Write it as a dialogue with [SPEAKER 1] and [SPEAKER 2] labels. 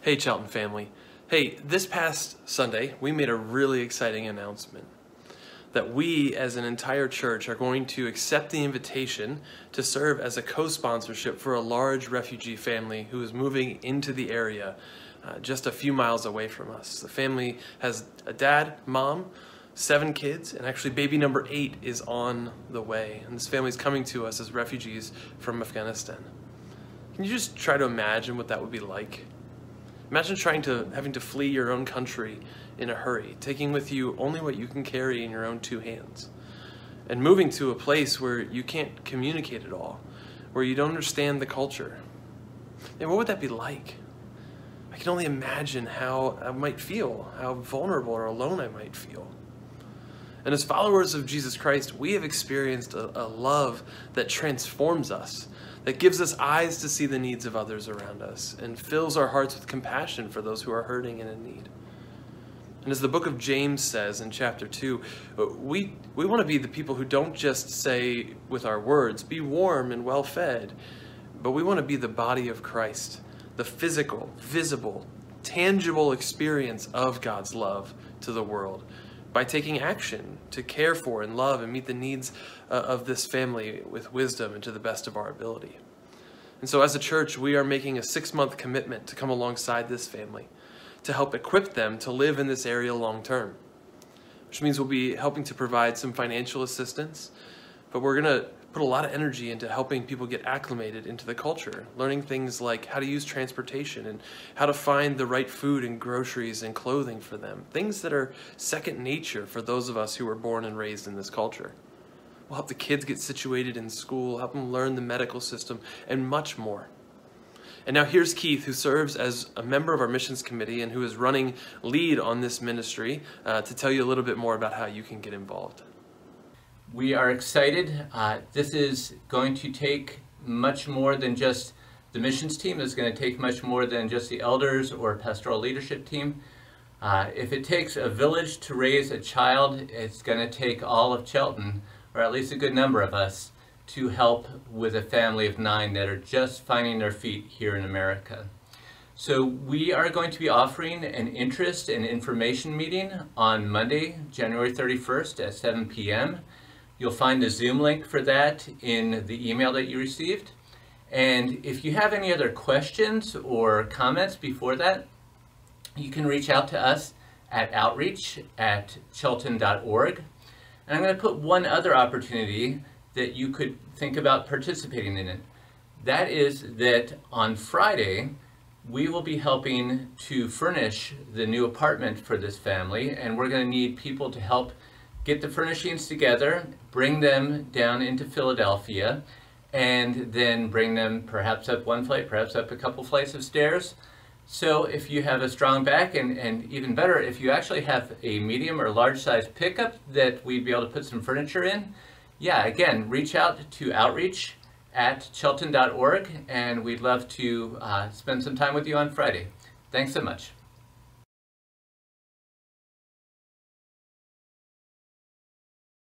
[SPEAKER 1] Hey, Chelten family. Hey, this past Sunday, we made a really exciting announcement that we, as an entire church, are going to accept the invitation to serve as a co sponsorship for a large refugee family who is moving into the area uh, just a few miles away from us. The family has a dad, mom, seven kids, and actually, baby number eight is on the way. And this family is coming to us as refugees from Afghanistan. Can you just try to imagine what that would be like? Imagine trying to having to flee your own country in a hurry, taking with you only what you can carry in your own two hands, and moving to a place where you can't communicate at all, where you don't understand the culture. And what would that be like? I can only imagine how I might feel, how vulnerable or alone I might feel. And as followers of Jesus Christ, we have experienced a, a love that transforms us that gives us eyes to see the needs of others around us and fills our hearts with compassion for those who are hurting and in need. And as the book of James says in chapter 2, uh, we, we want to be the people who don't just say with our words, be warm and well fed, but we want to be the body of Christ, the physical, visible, tangible experience of God's love to the world by taking action to care for and love and meet the needs uh, of this family with wisdom and to the best of our ability. And so, as a church, we are making a six month commitment to come alongside this family to help equip them to live in this area long term, which means we'll be helping to provide some financial assistance, but we're going to put a lot of energy into helping people get acclimated into the culture, learning things like how to use transportation and how to find the right food and groceries and clothing for them, things that are second nature for those of us who were born and raised in this culture. We'll help the kids get situated in school, help them learn the medical system, and much more. And now here's Keith, who serves as a member of our missions committee and who is running lead on this ministry, uh, to tell you a little bit more about how you can get involved.
[SPEAKER 2] We are excited. Uh, this is going to take much more than just the missions team. It's going to take much more than just the elders or pastoral leadership team. Uh, if it takes a village to raise a child, it's going to take all of Chelten, or at least a good number of us, to help with a family of nine that are just finding their feet here in America. So we are going to be offering an interest and information meeting on Monday, January 31st at 7 p.m. You'll find the Zoom link for that in the email that you received. And if you have any other questions or comments before that, you can reach out to us at outreach at chelten.org. And I'm going to put one other opportunity that you could think about participating in it. That is that on Friday, we will be helping to furnish the new apartment for this family, and we're going to need people to help get the furnishings together, bring them down into Philadelphia, and then bring them perhaps up one flight, perhaps up a couple flights of stairs. So if you have a strong back, and, and even better, if you actually have a medium or large size pickup that we'd be able to put some furniture in, yeah, again, reach out to outreach at chelten.org, and we'd love to uh, spend some time with you on Friday. Thanks so much.